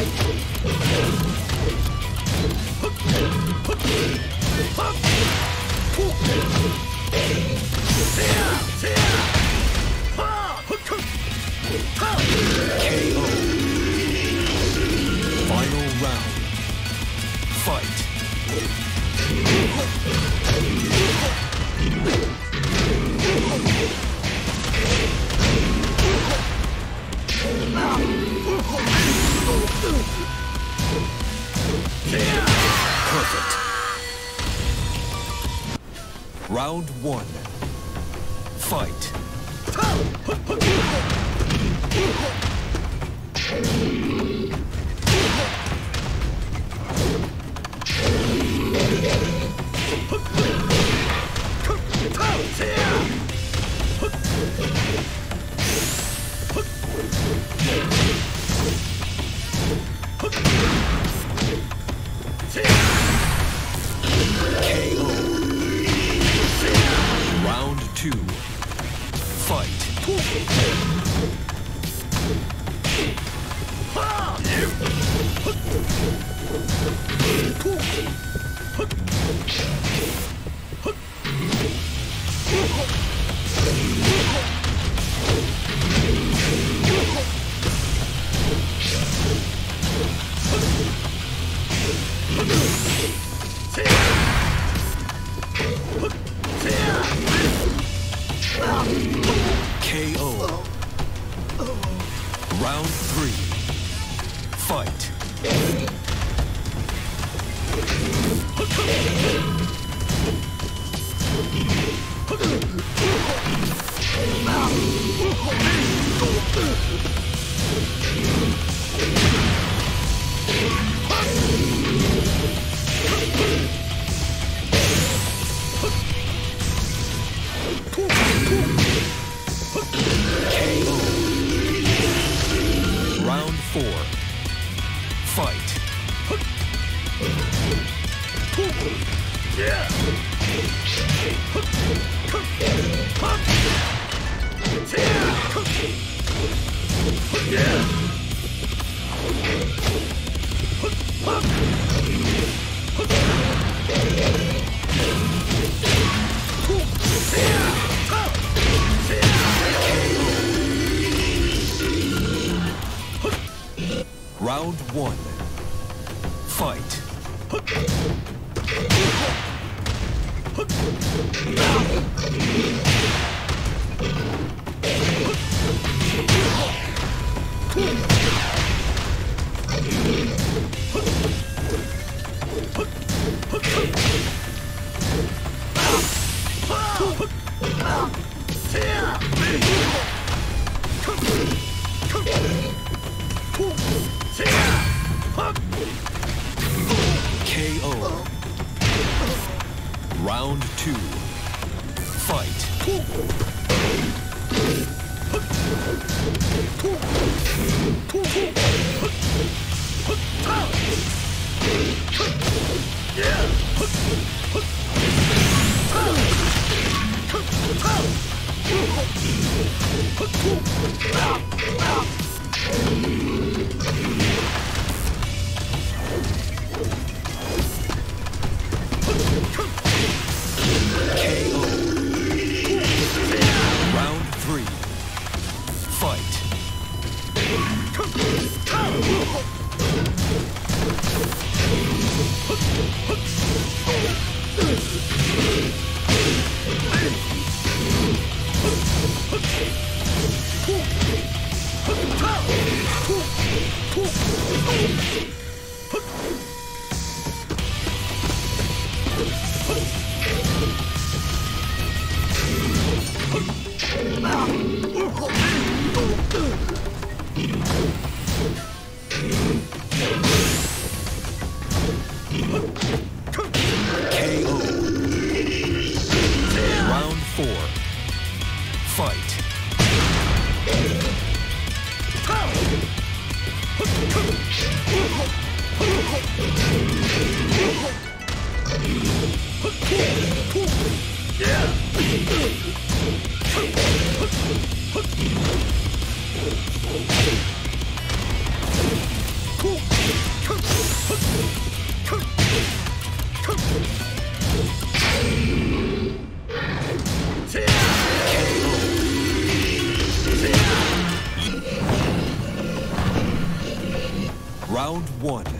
KO. Round one. Round three. Fight. One. One.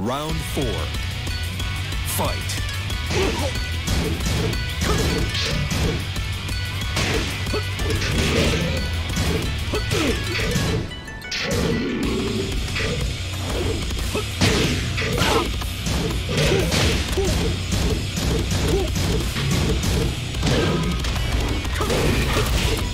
Round four. Fight. KO.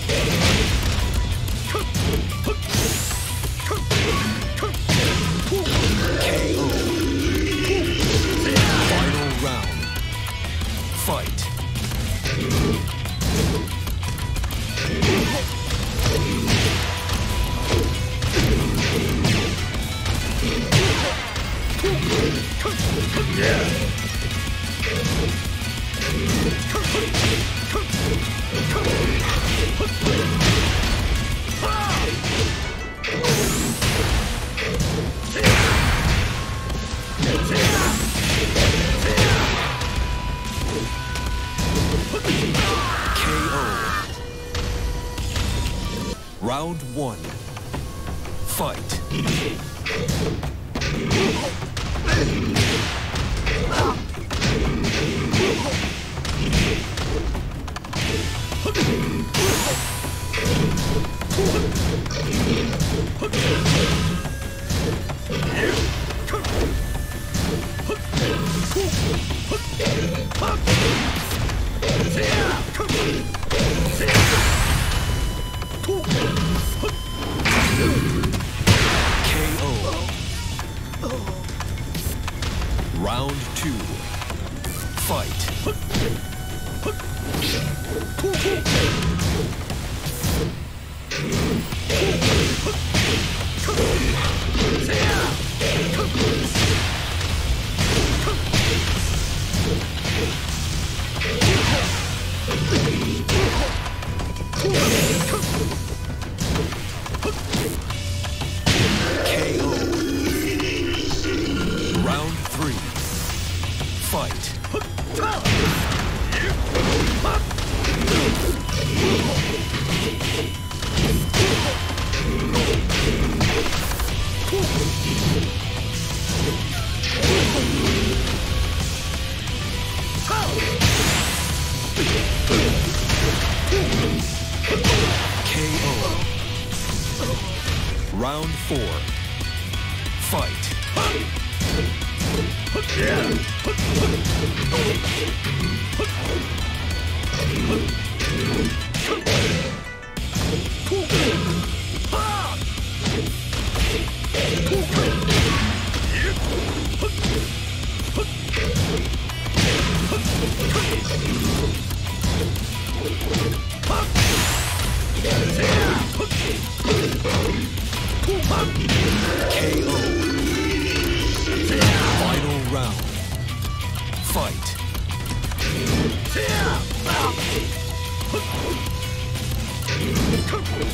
Four. Oh!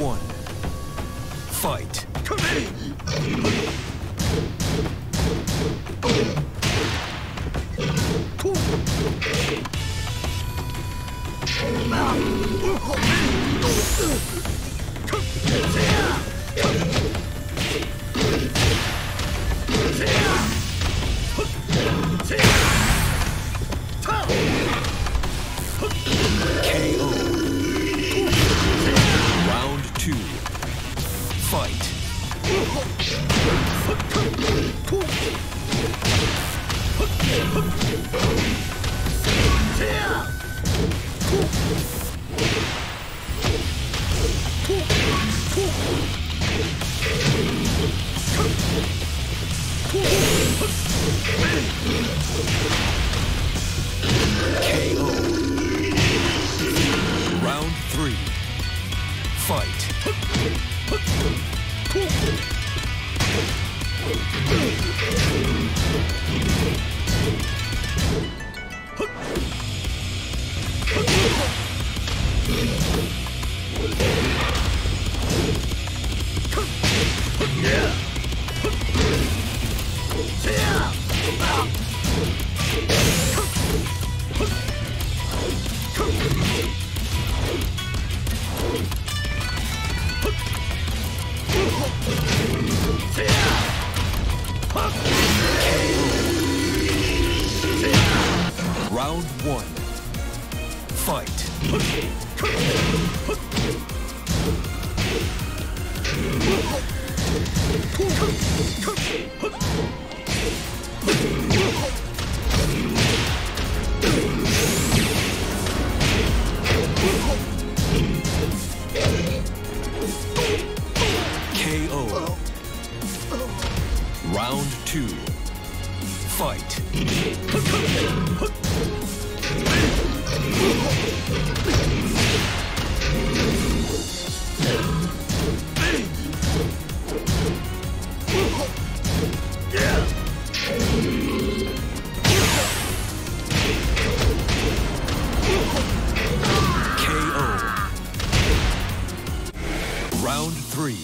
one. Fight. Come in! Round one. Fight. Round three.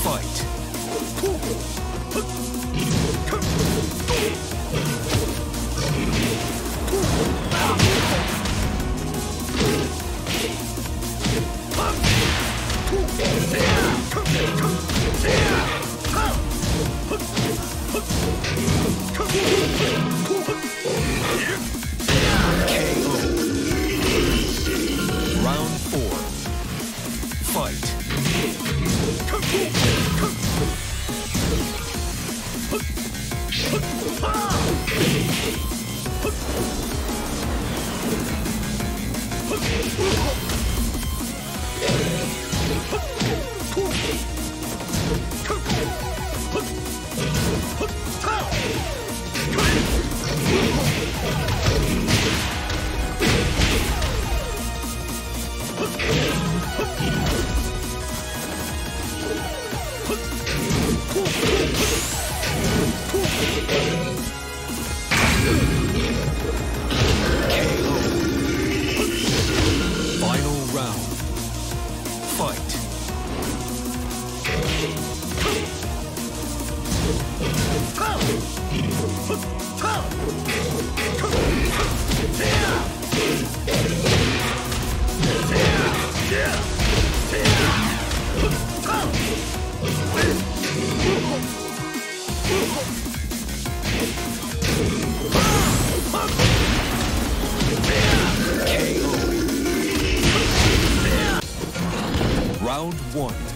Fight. one.